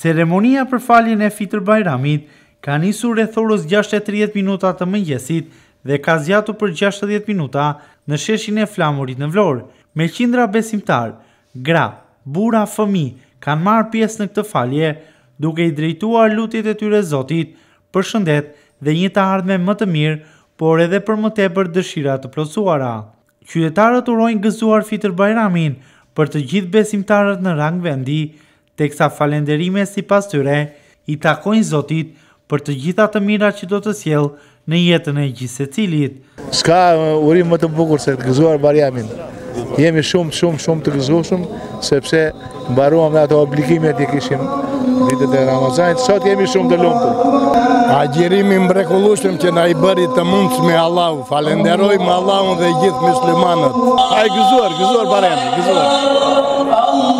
Ceremonia për faljen e Fitër Bajramit ka nisur rreth orës gjashtë e tridhjetë minuta të mëngjesit dhe ka zgjatur për gjashtëdhjetë minuta në sheshin e Flamurit në Vlorë. Me qindra besimtarë, gra, burra, fëmijë kanë marrë pjesë në këtë falje, duke i drejtuar lutjet e tyre Zotit për shëndet dhe një të ardhme më të mirë, por edhe për më tepër dëshira të plotësuara. Qytetarët urojnë gëzuar Fitër Bajramin për të gjithë besimtarët në rang vendi, teksa falënderimet sipas tyre i takojnë Zotit për të gjitha të mirat që do të sjellë në jetën e gjithsecilit. S'ka urim më të bukur se gëzuar Bajramin. Jemi shumë, shumë, shumë të gëzueshëm sepse Mbaruam dhe ato obligimet i kishim ditët e Ramazanit, sot jemi shumë të lumtur. Agjërim i mbrekullushëm që na i bëri të mundshme Allahu, falënderojmë Allahun dhe gjithë muslimanët. Gëzuar, gëzuar Bajrami, gëzuar.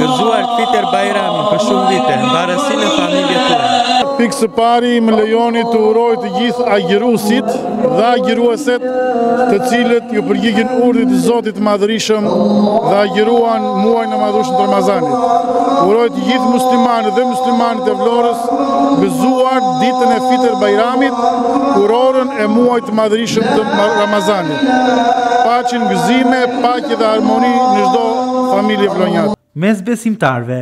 Gëzuar Fitër Bajrami, për shumë vite, mbarësi në familjet. Pikësëpari më lejoni të uroj të gjithë agjërusit, dhe agjërueset të cilët iu përgjigjën urdhrit të Zotit të Madhërishëm dhe agjëruan muajin e madhërishëm të Ramazanit. Uroj të gjithë muslimanët dhe muslimanet e Vlorës gëzuar ditën e Fitër Bajramit, kurorën e muajit të madhërishëm të Ramazanit. Paçin gëzime, paqe dhe harmoni në çdo familje vlonjate. Mes besimtarëve,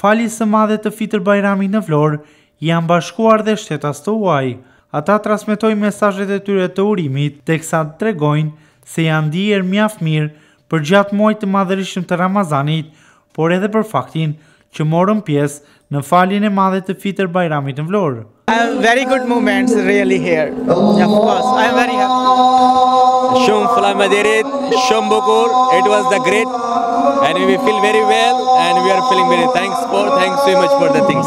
faljes së madhe të Fitër Bajramit në Vlorë, janë bashkuar dhe shtetas të huaj. Ata transmetojnë mesazhet e tyre të urimit, teksa tregojnë se janë ndier mjaft mirë përgjatë muajit të madhërishëm të Ramazanit, por edhe për faktin që morën pjesë në faljen e madhe të Fitër Bajramit në Vlorë. I'm very good moments really here. Yeah, of course. I'm very happy. Shum Flamadirit, Shum Bukur. It was the great and we feel very well and we are feeling very thanks for thanks so much for the things.